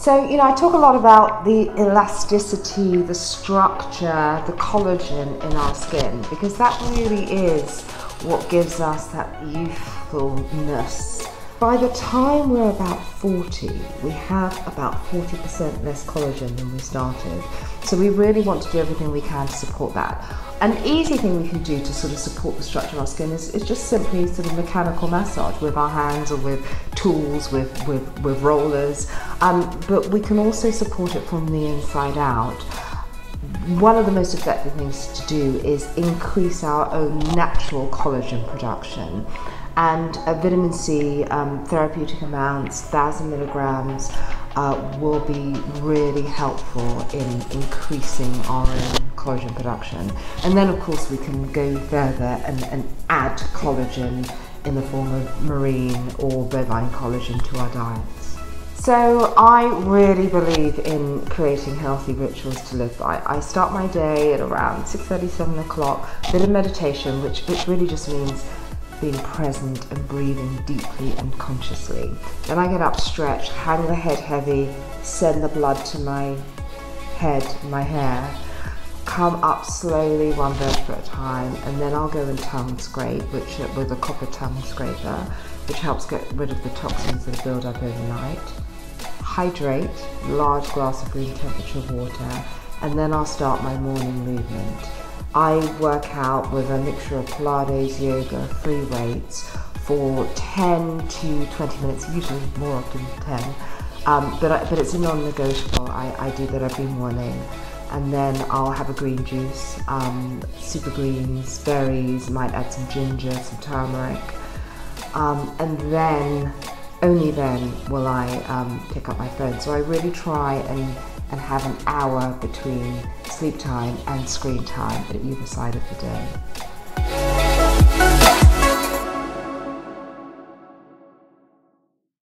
So, you know, I talk a lot about the elasticity, the structure, the collagen in our skin because that really is what gives us that youthfulness. By the time we're about 40, we have about 40% less collagen than we started. So we really want to do everything we can to support that. An easy thing we can do to sort of support the structure of our skin is, is just simply sort of mechanical massage with our hands or with tools, with, with, with rollers. Um, but we can also support it from the inside out. One of the most effective things to do is increase our own natural collagen production and vitamin C um, therapeutic amounts, 1000 milligrams, uh, will be really helpful in increasing our own collagen production. And then, of course, we can go further and, and add collagen in the form of marine or bovine collagen to our diets. So I really believe in creating healthy rituals to live by. I start my day at around 6.30, 7 o'clock, bit of meditation, which, which really just means being present and breathing deeply and consciously. Then I get up, stretch, hang the head heavy, send the blood to my head, my hair, come up slowly one vertebra at a time, and then I'll go and tongue scrape, which with a copper tongue scraper, which helps get rid of the toxins that build up overnight. Hydrate, large glass of room temperature water, and then I'll start my morning movement. I work out with a mixture of Pilates, yoga, free weights for 10 to 20 minutes, usually more often 10. Um, but, I, but it's a non-negotiable. I, I do that every morning. And then I'll have a green juice, um, super greens, berries, might add some ginger, some turmeric. Um, and then, only then, will I um, pick up my phone. So I really try and and have an hour between sleep time and screen time at either side of the day.